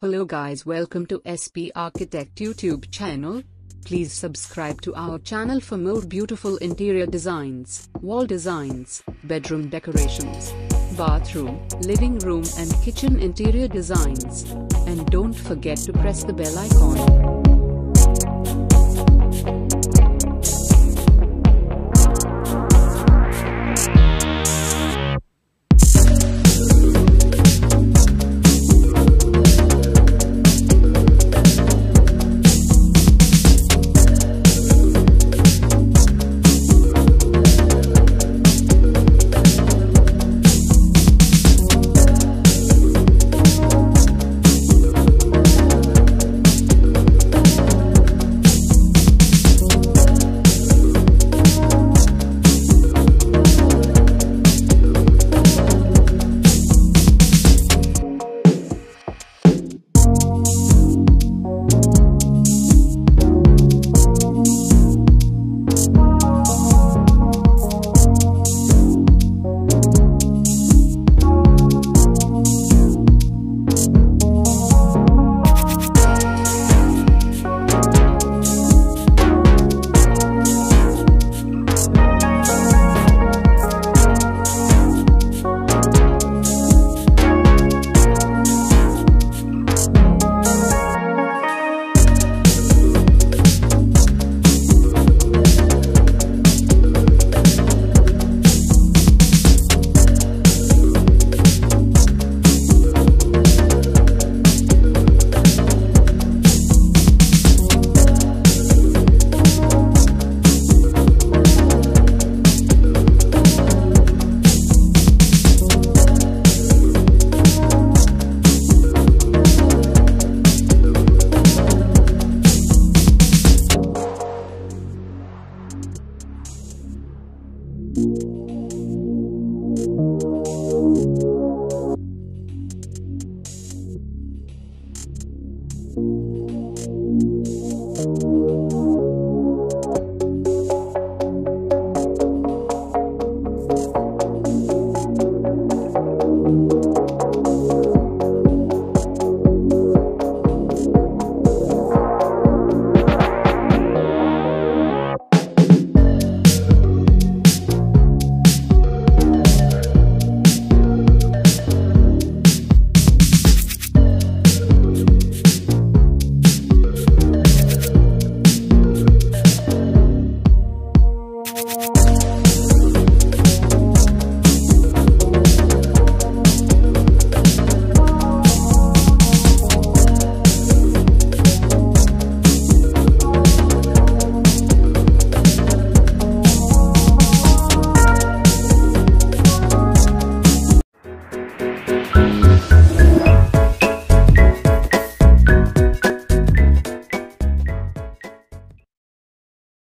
Hello guys welcome to SP Architect YouTube channel. Please subscribe to our channel for more beautiful interior designs, wall designs, bedroom decorations, bathroom, living room and kitchen interior designs. And don't forget to press the bell icon.